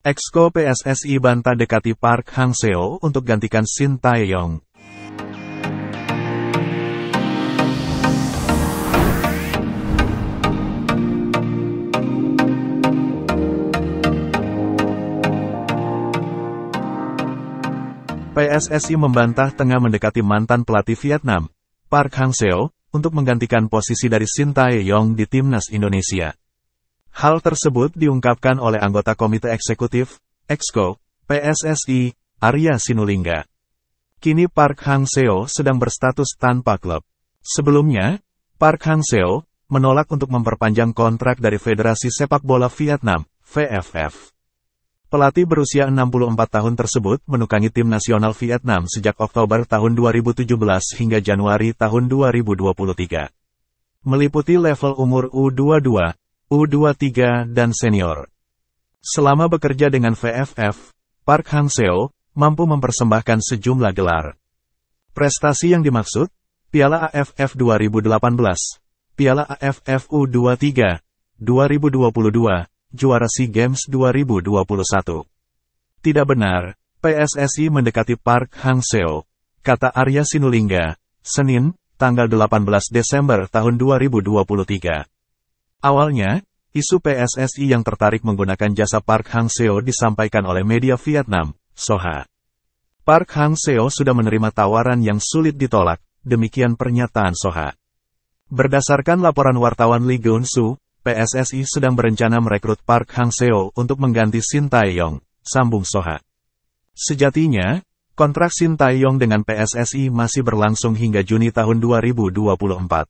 Exco PSSI bantah dekati Park Hang-seo untuk gantikan Shin Tae-yong. PSSI membantah tengah mendekati mantan pelatih Vietnam, Park Hang-seo, untuk menggantikan posisi dari Shin Tae-yong di timnas Indonesia. Hal tersebut diungkapkan oleh anggota Komite Eksekutif, Exco, PSSI, Arya Sinulinga. Kini Park Hang-seo sedang berstatus tanpa klub. Sebelumnya, Park Hang-seo menolak untuk memperpanjang kontrak dari Federasi Sepak Bola Vietnam, VFF. Pelatih berusia 64 tahun tersebut menukangi tim nasional Vietnam sejak Oktober tahun 2017 hingga Januari tahun 2023. Meliputi level umur U22, U23, dan senior. Selama bekerja dengan VFF, Park Hang-seo mampu mempersembahkan sejumlah gelar. Prestasi yang dimaksud, Piala AFF 2018, Piala AFF U23, 2022, juara SEA Games 2021. Tidak benar, PSSI mendekati Park Hang-seo, kata Arya Sinulinga, Senin, tanggal 18 Desember tahun 2023. Awalnya, isu PSSI yang tertarik menggunakan jasa Park Hang-seo disampaikan oleh media Vietnam, Soha. Park Hang-seo sudah menerima tawaran yang sulit ditolak, demikian pernyataan Soha. Berdasarkan laporan wartawan Lee Geun-soo, PSSI sedang berencana merekrut Park Hang-seo untuk mengganti Shin Tae-yong, sambung Soha. Sejatinya, kontrak Shin Tae-yong dengan PSSI masih berlangsung hingga Juni tahun 2024.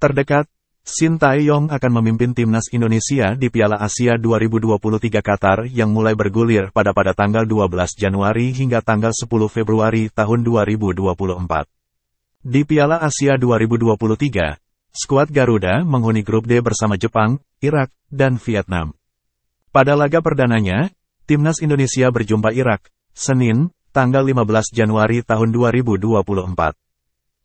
Terdekat, Shin Tae-yong akan memimpin timnas Indonesia di Piala Asia 2023 Qatar yang mulai bergulir pada pada tanggal 12 Januari hingga tanggal 10 Februari tahun 2024. Di Piala Asia 2023, skuad Garuda menghuni grup D bersama Jepang, Irak, dan Vietnam. Pada laga perdananya, timnas Indonesia berjumpa Irak, Senin, tanggal 15 Januari tahun 2024.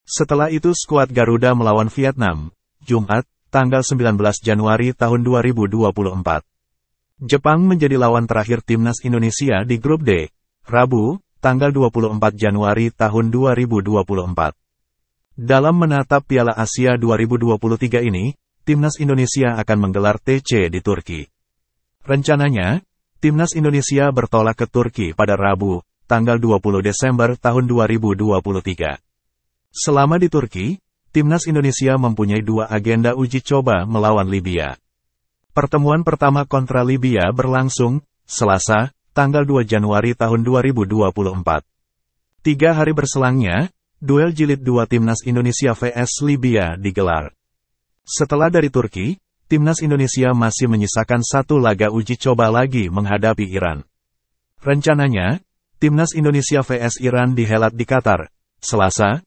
Setelah itu skuad Garuda melawan Vietnam, Jumat, tanggal 19 Januari tahun 2024. Jepang menjadi lawan terakhir timnas Indonesia di grup D, Rabu, tanggal 24 Januari tahun 2024. Dalam menatap Piala Asia 2023 ini, timnas Indonesia akan menggelar TC di Turki. Rencananya, timnas Indonesia bertolak ke Turki pada Rabu, tanggal 20 Desember tahun 2023. Selama di Turki, timnas Indonesia mempunyai dua agenda uji coba melawan Libya. Pertemuan pertama kontra Libya berlangsung, Selasa, tanggal 2 Januari tahun 2024. Tiga hari berselangnya, duel jilid dua timnas Indonesia vs Libya digelar. Setelah dari Turki, timnas Indonesia masih menyisakan satu laga uji coba lagi menghadapi Iran. Rencananya, timnas Indonesia vs Iran dihelat di Qatar, Selasa,